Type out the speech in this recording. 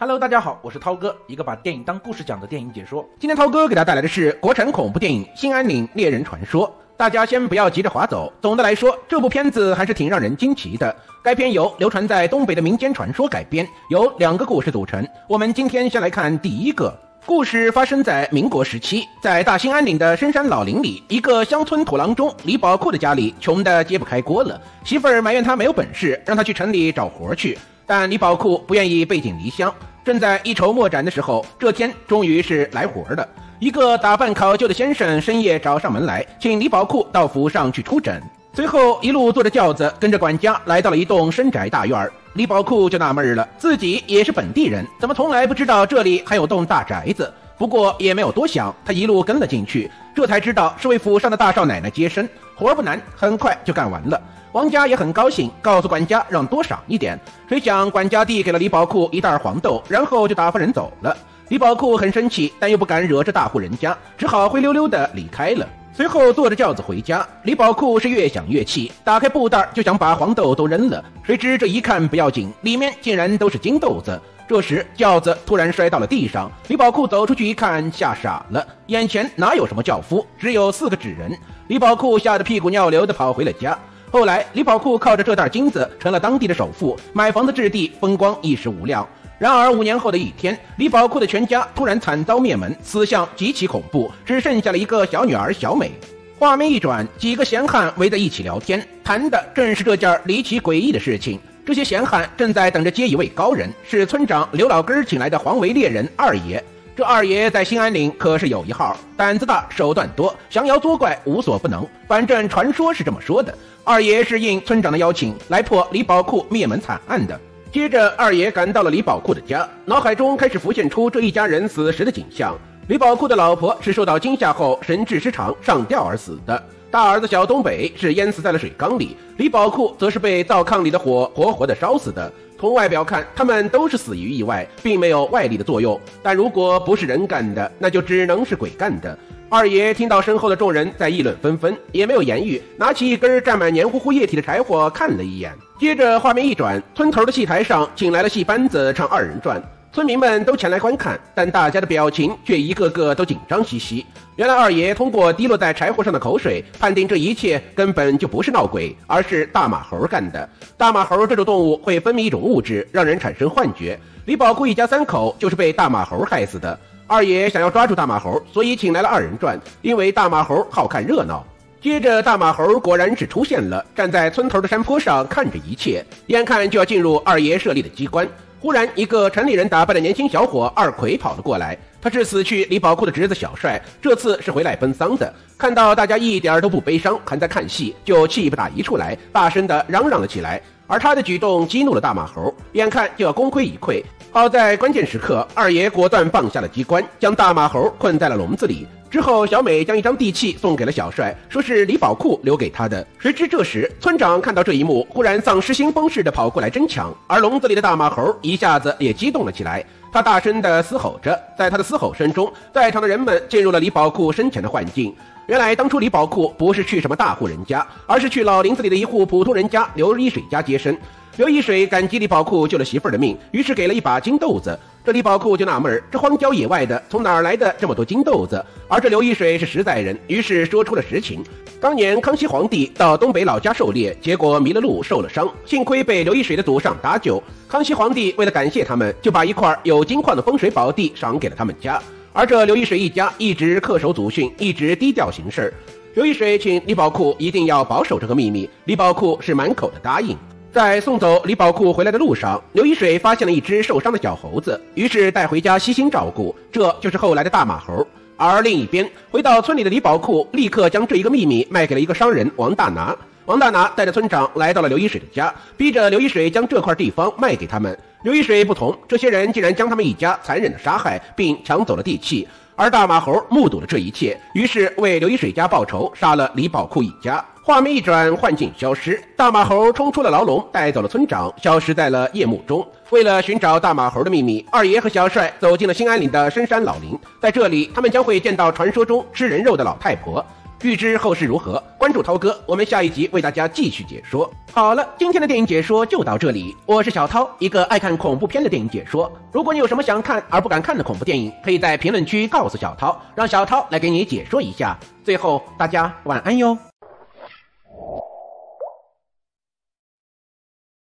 Hello，大家好，我是涛哥，一个把电影当故事讲的电影解说。今天涛哥给大家带来的是国产恐怖电影《新安岭猎人传说》。大家先不要急着划走，总的来说，这部片子还是挺让人惊奇的。该片由流传在东北的民间传说改编，由两个故事组成。我们今天先来看第一个故事，发生在民国时期，在大兴安岭的深山老林里，一个乡村土郎中李宝库的家里穷得揭不开锅了，媳妇儿埋怨他没有本事，让他去城里找活儿去，但李宝库不愿意背井离乡。正在一筹莫展的时候，这天终于是来活的。一个打扮考究的先生深夜找上门来，请李宝库到府上去出诊。随后一路坐着轿子，跟着管家来到了一栋深宅大院李宝库就纳闷了，自己也是本地人，怎么从来不知道这里还有栋大宅子？不过也没有多想，他一路跟了进去，这才知道是为府上的大少奶奶接生，活不难，很快就干完了。王家也很高兴，告诉管家让多赏一点。谁想管家递给了李宝库一袋黄豆，然后就打发人走了。李宝库很生气，但又不敢惹这大户人家，只好灰溜溜的离开了。随后坐着轿子回家，李宝库是越想越气，打开布袋就想把黄豆都扔了。谁知这一看不要紧，里面竟然都是金豆子。这时轿子突然摔到了地上，李宝库走出去一看，吓傻了，眼前哪有什么轿夫，只有四个纸人。李宝库吓得屁滚尿流的跑回了家。后来，李宝库靠着这袋金子成了当地的首富，买房的置地，风光一时无两。然而五年后的一天，李宝库的全家突然惨遭灭门，死相极其恐怖，只剩下了一个小女儿小美。画面一转，几个闲汉围在一起聊天，谈的正是这件离奇诡异的事情。这些闲汉正在等着接一位高人，是村长刘老根请来的黄维猎人二爷。这二爷在新安岭可是有一号，胆子大，手段多，降妖作怪无所不能。反正传说是这么说的。二爷是应村长的邀请来破李宝库灭门惨案的。接着，二爷赶到了李宝库的家，脑海中开始浮现出这一家人死时的景象。李宝库的老婆是受到惊吓后神志失常上吊而死的，大儿子小东北是淹死在了水缸里，李宝库则是被灶炕里的火活活的烧死的。从外表看，他们都是死于意外，并没有外力的作用。但如果不是人干的，那就只能是鬼干的。二爷听到身后的众人在议论纷纷，也没有言语，拿起一根沾满黏糊糊液体的柴火看了一眼。接着画面一转，村头的戏台上请来了戏班子唱二人转。村民们都前来观看，但大家的表情却一个个都紧张兮兮。原来二爷通过滴落在柴火上的口水，判定这一切根本就不是闹鬼，而是大马猴干的。大马猴这种动物会分泌一种物质，让人产生幻觉。李宝库一家三口就是被大马猴害死的。二爷想要抓住大马猴，所以请来了二人转，因为大马猴好看热闹。接着，大马猴果然只出现了，站在村头的山坡上看着一切，眼看就要进入二爷设立的机关。忽然，一个城里人打扮的年轻小伙二奎跑了过来。他是死去李宝库的侄子小帅，这次是回来奔丧的。看到大家一点都不悲伤，还在看戏，就气不打一处来，大声的嚷嚷了起来。而他的举动激怒了大马猴，眼看就要功亏一篑。好在关键时刻，二爷果断放下了机关，将大马猴困在了笼子里。之后，小美将一张地契送给了小帅，说是李宝库留给他的。谁知这时，村长看到这一幕，忽然丧失心疯似的跑过来争抢，而笼子里的大马猴一下子也激动了起来，他大声的嘶吼着。在他的嘶吼声中，在场的人们进入了李宝库生前的幻境。原来，当初李宝库不是去什么大户人家，而是去老林子里的一户普通人家刘一水家接生。刘一水感激李宝库救了媳妇儿的命，于是给了一把金豆子。这李宝库就纳闷儿：这荒郊野外的，从哪儿来的这么多金豆子？而这刘一水是实在人，于是说出了实情。当年康熙皇帝到东北老家狩猎，结果迷了路，受了伤，幸亏被刘一水的祖上搭救。康熙皇帝为了感谢他们，就把一块有金矿的风水宝地赏给了他们家。而这刘一水一家一直恪守祖训，一直低调行事。刘一水请李宝库一定要保守这个秘密，李宝库是满口的答应。在送走李宝库回来的路上，刘一水发现了一只受伤的小猴子，于是带回家悉心照顾。这就是后来的大马猴。而另一边，回到村里的李宝库立刻将这一个秘密卖给了一个商人王大拿。王大拿带着村长来到了刘一水的家，逼着刘一水将这块地方卖给他们。刘一水不同，这些人竟然将他们一家残忍的杀害，并抢走了地契。而大马猴目睹了这一切，于是为刘一水家报仇，杀了李宝库一家。画面一转，幻境消失，大马猴冲出了牢笼，带走了村长，消失在了夜幕中。为了寻找大马猴的秘密，二爷和小帅走进了兴安岭的深山老林。在这里，他们将会见到传说中吃人肉的老太婆。欲知后事如何，关注涛哥，我们下一集为大家继续解说。好了，今天的电影解说就到这里。我是小涛，一个爱看恐怖片的电影解说。如果你有什么想看而不敢看的恐怖电影，可以在评论区告诉小涛，让小涛来给你解说一下。最后，大家晚安哟。